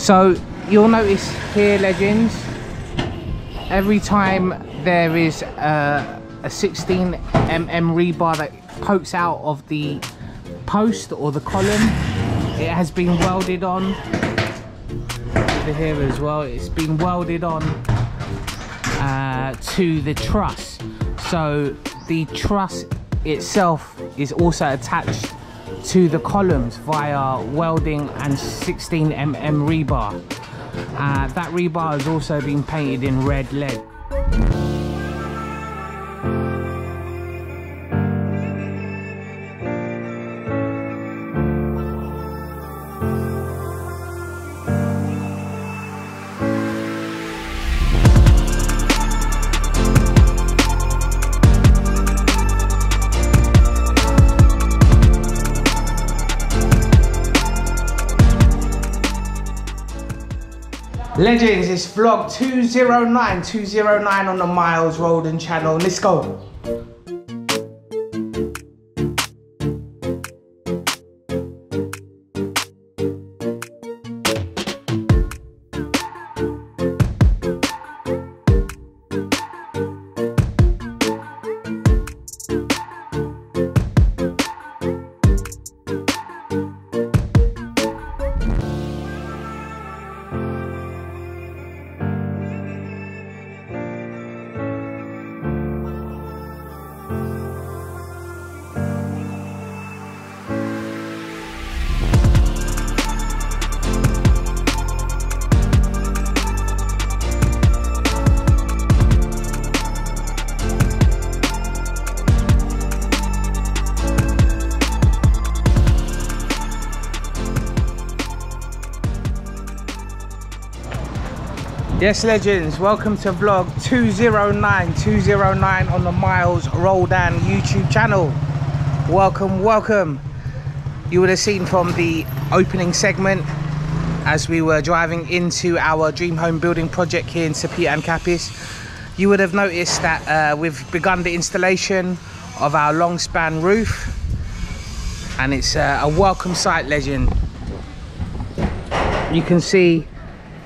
So you'll notice here, legends, every time there is a, a 16 mm rebar that pokes out of the post or the column, it has been welded on over here as well. It's been welded on uh, to the truss. So the truss itself is also attached to the columns via welding and 16 mm rebar. Uh, that rebar has also been painted in red lead. Legends, it's vlog 209, 209 on the Miles Roldan channel. Let's go. Yes, legends, welcome to vlog 209, 209 on the Miles Roldan YouTube channel. Welcome, welcome. You would have seen from the opening segment as we were driving into our dream home building project here in Peter and Capiz. You would have noticed that uh, we've begun the installation of our long span roof and it's uh, a welcome sight legend. You can see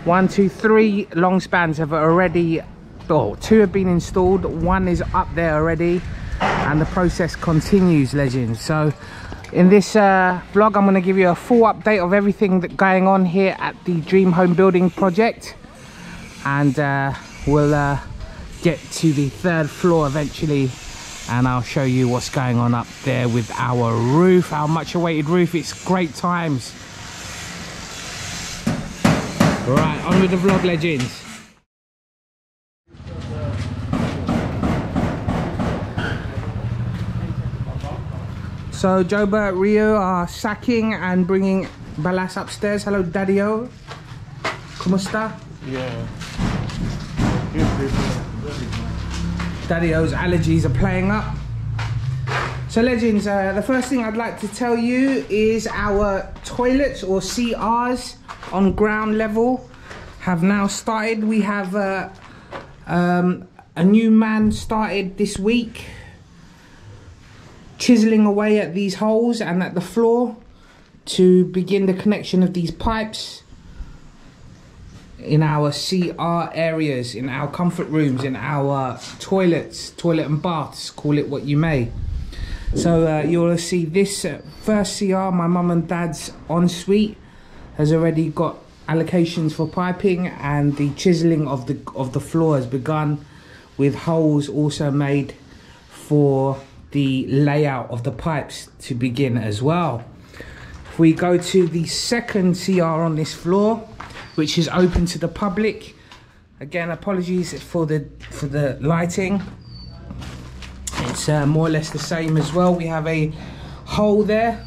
one two three long spans have already oh two have been installed. One is up there already and the process continues legends. So in this uh, vlog i'm going to give you a full update of everything that's going on here at the dream home building project. And uh, we'll uh, get to the third floor eventually and i'll show you what's going on up there with our roof our much awaited roof. It's great times Right, on with the vlog legends. So Joba Rio are sacking and bringing Balas upstairs. Hello Daddy-O. ¿Cómo está? Yeah. Daddy-O's allergies are playing up. So legends, uh, the first thing I'd like to tell you is our toilets or CRs on ground level have now started. We have uh, um, a new man started this week chiseling away at these holes and at the floor to begin the connection of these pipes in our CR areas, in our comfort rooms, in our toilets, toilet and baths, call it what you may. So uh, you'll see this uh, first CR, my mum and dad's ensuite, has already got allocations for piping and the chiseling of the of the floor has begun with holes also made for the layout of the pipes to begin as well. If we go to the second CR on this floor, which is open to the public, again apologies for the for the lighting. It's uh, more or less the same as well. We have a hole there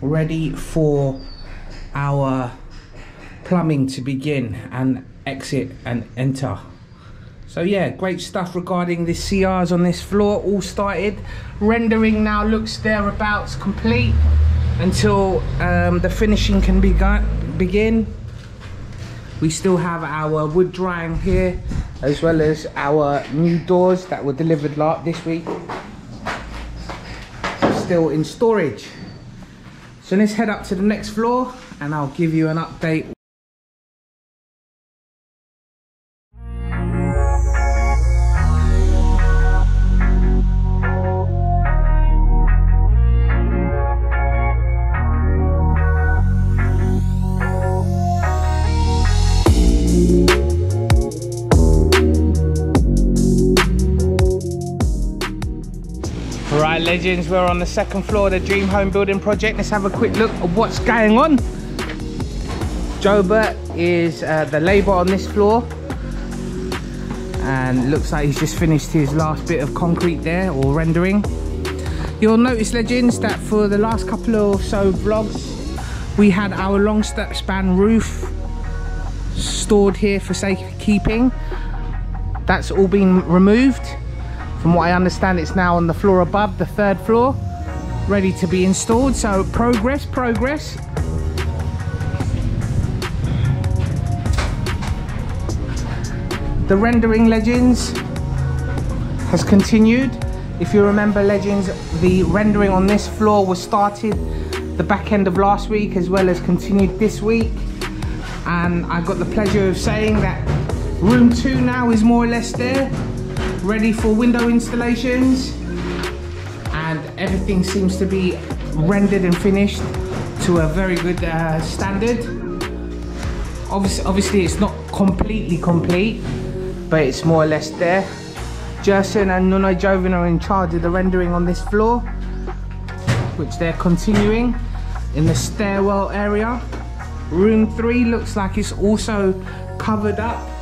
ready for our plumbing to begin and exit and enter. So yeah, great stuff regarding the CRs on this floor, all started. Rendering now looks thereabouts complete until um, the finishing can be begin. We still have our wood drying here, as well as our new doors that were delivered this week. Still in storage. So let's head up to the next floor and I'll give you an update Legends, we're on the second floor of the Dream Home Building Project. Let's have a quick look at what's going on. Jobert is uh, the labour on this floor. And looks like he's just finished his last bit of concrete there, or rendering. You'll notice, legends, that for the last couple or so vlogs, we had our long span roof stored here for safekeeping. That's all been removed from what I understand, it's now on the floor above, the third floor, ready to be installed. So progress, progress. The rendering legends has continued. If you remember legends, the rendering on this floor was started the back end of last week as well as continued this week. And I got the pleasure of saying that room two now is more or less there ready for window installations. And everything seems to be rendered and finished to a very good uh, standard. Obviously, obviously it's not completely complete but it's more or less there. Jerson and Nuno Jovin are in charge of the rendering on this floor which they're continuing in the stairwell area. Room 3 looks like it's also covered up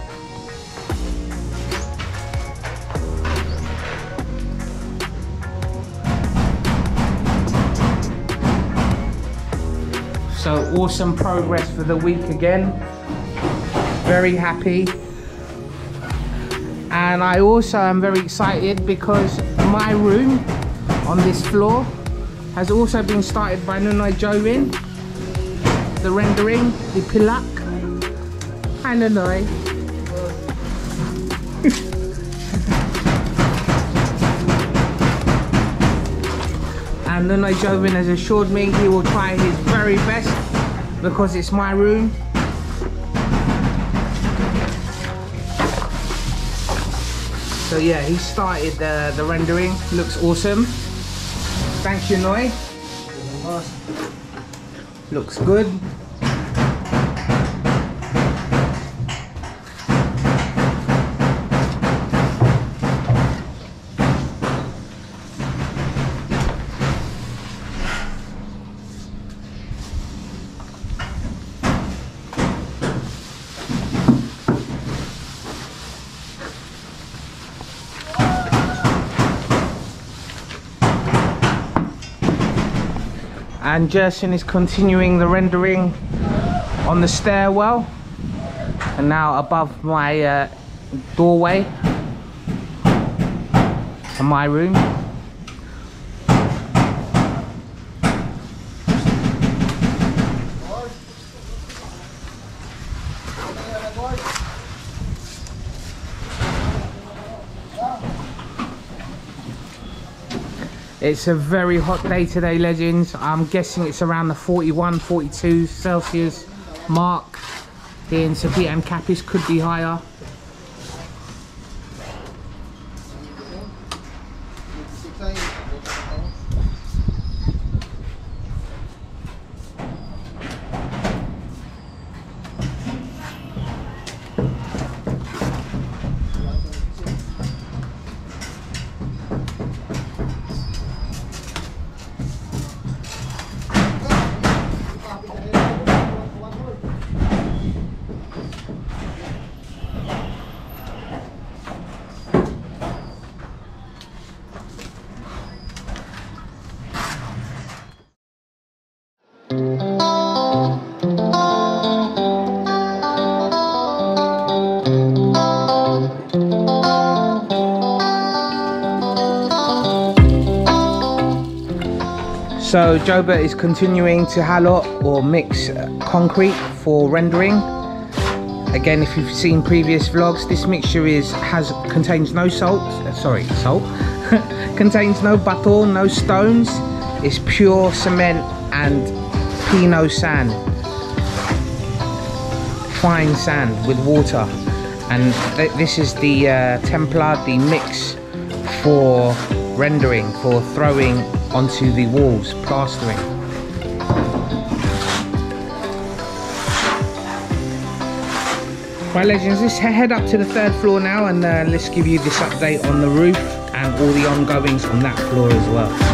So awesome progress for the week again. Very happy. And I also am very excited because my room on this floor has also been started by Nunai Jovin. The rendering, the pilak. Hi Nunai. And Nunai Jovin has assured me he will try his very best because it's my room. So yeah he started the, the rendering. Looks awesome. Thank you Noi. Looks good and Jerson is continuing the rendering on the stairwell. And now above my uh, doorway to my room It's a very hot day today, legends. I'm guessing it's around the 41, 42 Celsius mark. Here in. Peter and Capiz could be higher. Jobert is continuing to halot or mix concrete for rendering. Again, if you've seen previous vlogs, this mixture is has contains no salt. Uh, sorry, salt contains no butter, no stones. It's pure cement and Filipino sand, fine sand with water. And th this is the uh, Templar, the mix for rendering, for throwing onto the walls, plastering. Right legends, let's head up to the third floor now and uh, let's give you this update on the roof and all the ongoings on that floor as well.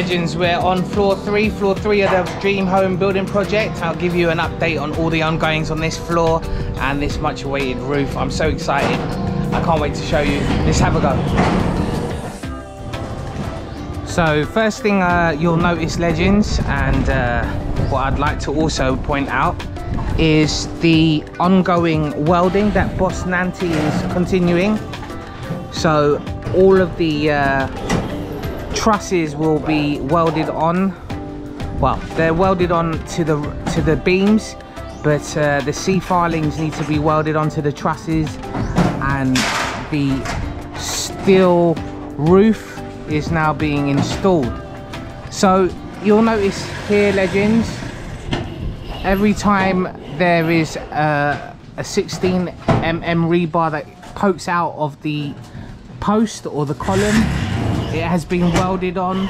Legends, we're on floor three, floor three of the Dream Home building project. I'll give you an update on all the ongoings on this floor and this much awaited roof. I'm so excited. I can't wait to show you. Let's have a go. So first thing uh, you'll notice legends and uh, what I'd like to also point out is the ongoing welding that Boss Nanti is continuing. So all of the uh, trusses will be welded on. Well they're welded on to the to the beams but uh, the C filings need to be welded onto the trusses and the steel roof is now being installed. So you'll notice here legends every time there is a, a 16 mm rebar that pokes out of the post or the column it has been welded on.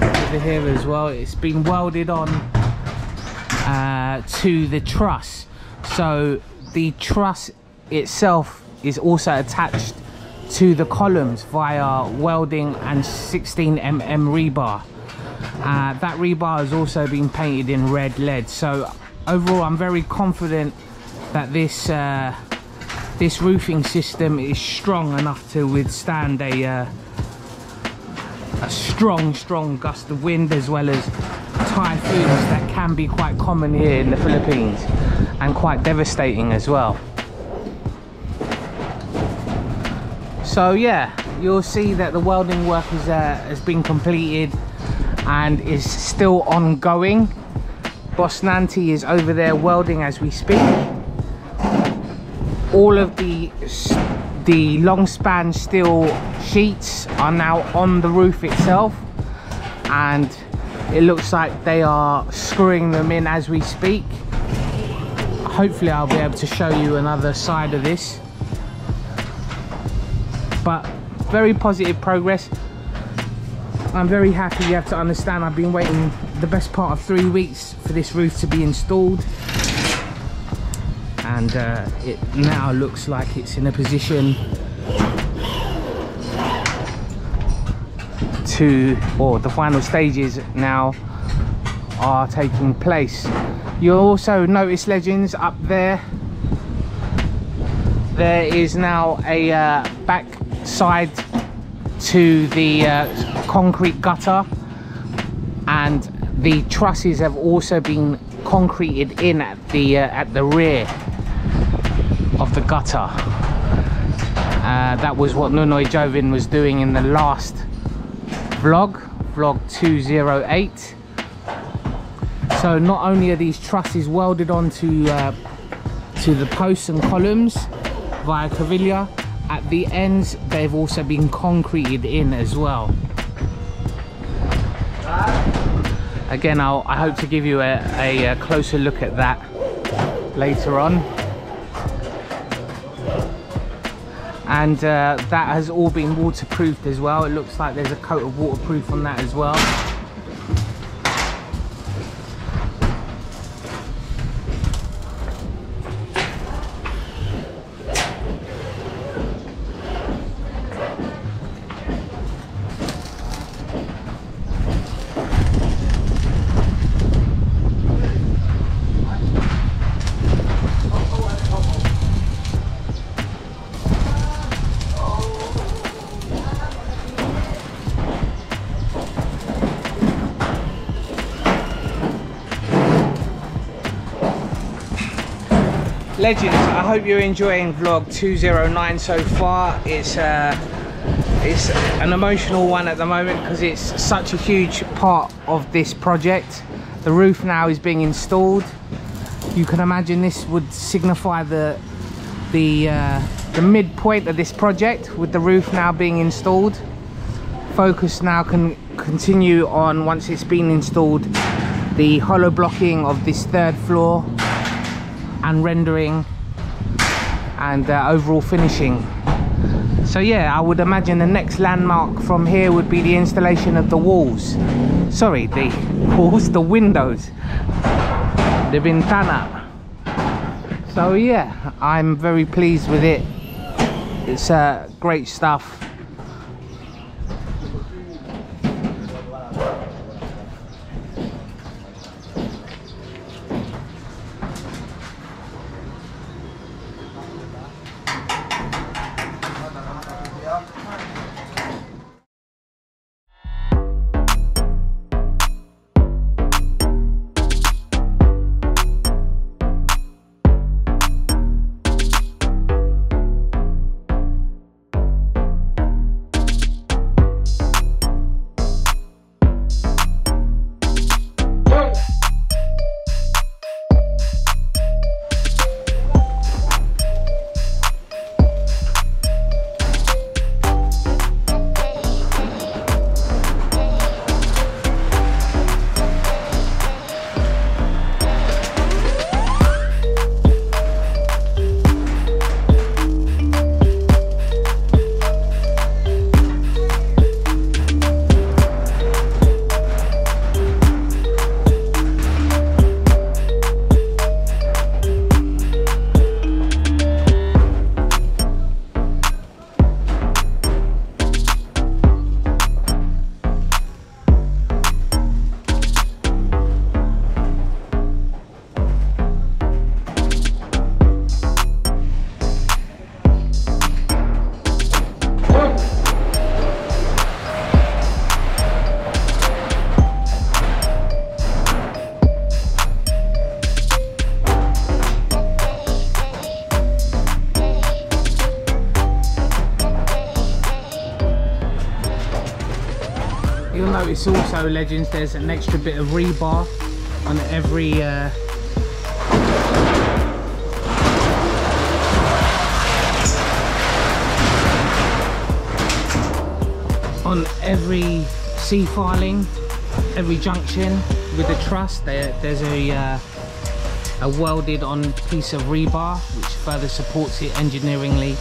Over here as well it's been welded on uh, to the truss. So the truss itself is also attached to the columns via welding and 16 mm rebar. Uh, that rebar has also been painted in red lead. So overall i'm very confident that this uh, this roofing system is strong enough to withstand a uh, a strong, strong gust of wind as well as typhoons that can be quite common here in the Philippines and quite devastating as well. So yeah, you'll see that the welding work is, uh, has been completed and is still ongoing. Boss Nanti is over there welding as we speak. All of the the long span steel sheets are now on the roof itself and it looks like they are screwing them in as we speak. Hopefully I'll be able to show you another side of this. But very positive progress. I'm very happy you have to understand I've been waiting the best part of three weeks for this roof to be installed and uh, it now looks like it's in a position to or the final stages now are taking place. You'll also notice legends up there there is now a uh, back side to the uh, concrete gutter and the trusses have also been concreted in at the uh, at the rear the gutter. Uh, that was what Nunoy Jovin was doing in the last vlog, vlog 208. So not only are these trusses welded onto uh, to the posts and columns via Cavilla, at the ends they've also been concreted in as well. Again, I'll, i hope to give you a, a, a closer look at that later on. And uh, that has all been waterproofed as well. It looks like there's a coat of waterproof on that as well legends i hope you're enjoying vlog 209 so far. It's uh it's an emotional one at the moment because it's such a huge part of this project. The roof now is being installed. You can imagine this would signify the the uh, the midpoint of this project with the roof now being installed. Focus now can continue on once it's been installed the hollow blocking of this third floor and rendering and uh, overall finishing. So yeah i would imagine the next landmark from here would be the installation of the walls. Sorry the walls the windows. The ventana so yeah i'm very pleased with it. It's uh, great stuff also, Legends, there's an extra bit of rebar on every uh, on every C-filing, every junction with the truss, there, there's a uh, a welded on piece of rebar which further supports it engineeringly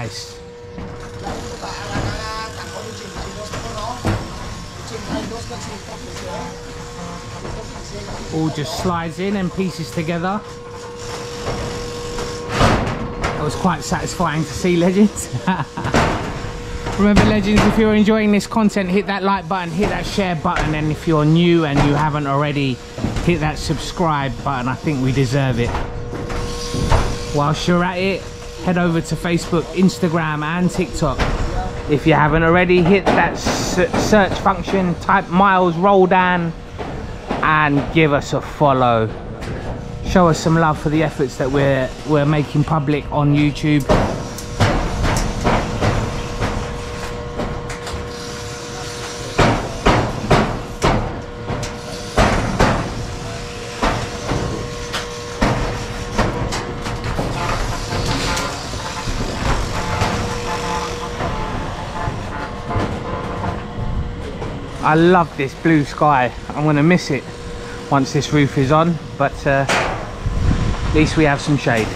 Nice. All just slides in and pieces together. That was quite satisfying to see, legends. Remember, legends, if you're enjoying this content, hit that like button, hit that share button, and if you're new and you haven't already, hit that subscribe button. I think we deserve it. Whilst you're at it, head over to Facebook, Instagram, and TikTok. If you haven't already, hit that search function, type Miles Roldan, and give us a follow. Show us some love for the efforts that we're we're making public on YouTube. I love this blue sky. I'm gonna miss it once this roof is on, but uh, at least we have some shade.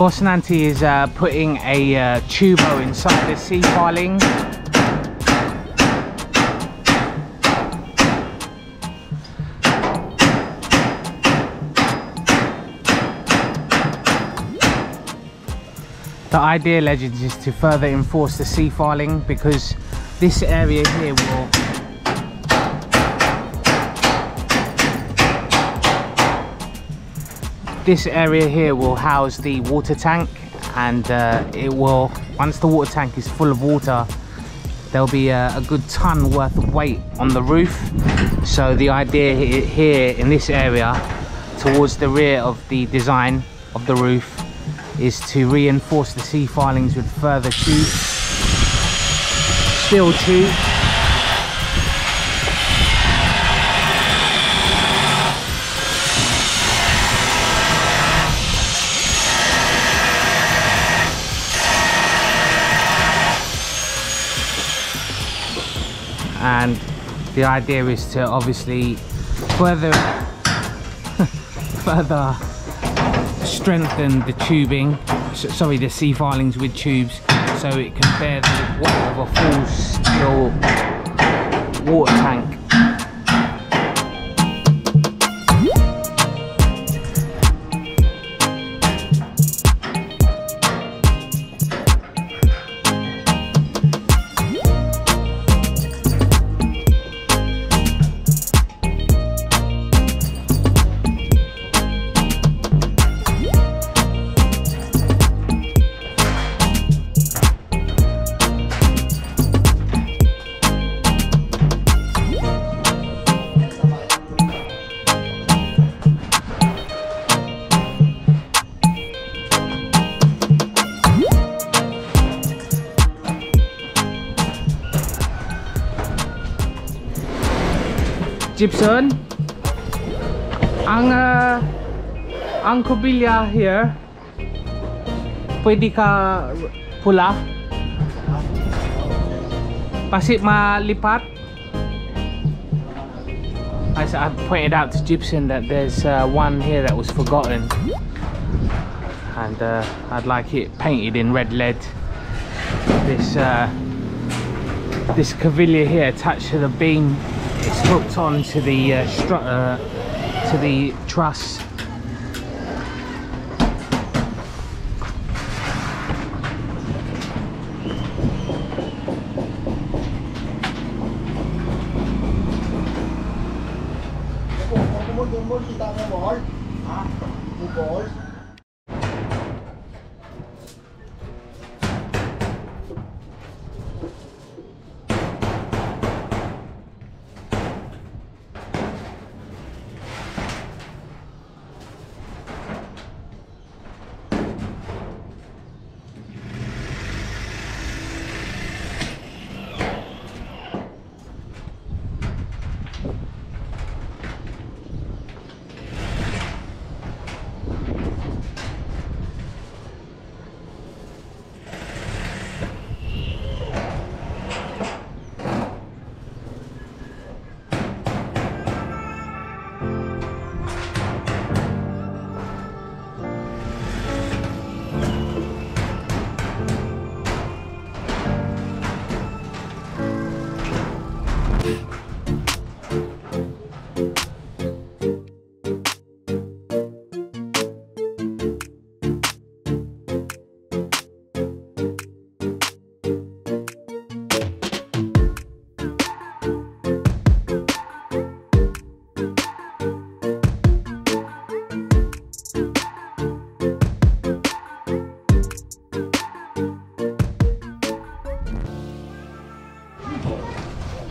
Boss Nanti is uh, putting a uh, tubo inside the sea filing. The idea, legends, is to further enforce the sea filing because this area here will this area here will house the water tank and uh, it will once the water tank is full of water there'll be a, a, good ton worth of weight on the roof. So the idea here in this area towards the rear of the design of the roof is to reinforce the sea filings with further tubes steel tube and the idea is to obviously further further strengthen the tubing sorry the sea filings with tubes so it can bear the weight of a full steel water tank Gibson. Ang uh, ang kubilya here. Pwede ka pula. Pasit malipat. I, I pointed out to Gibson that there's uh, one here that was forgotten. And uh, I'd like it painted in red lead. This uh, this cavilla here attached to the beam it's hooked on to the uh, strut uh, to the truss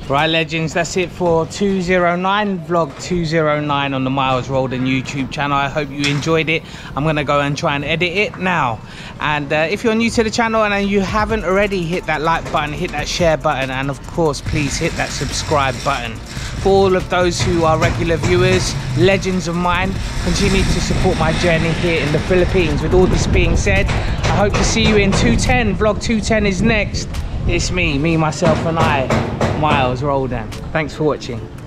Right legends, that's it for 209, vlog 209 on the Miles Roldan YouTube channel. I hope you enjoyed it. I'm gonna go and try and edit it now. And uh, if you're new to the channel and you haven't already, hit that like button, hit that share button, and of course, please hit that subscribe button. For all of those who are regular viewers, legends of mine, continue to support my journey here in the Philippines. With all this being said, I hope to see you in 210. Vlog 210 is next. It's me, me, myself, and I. Miles Roldan. Thanks for watching.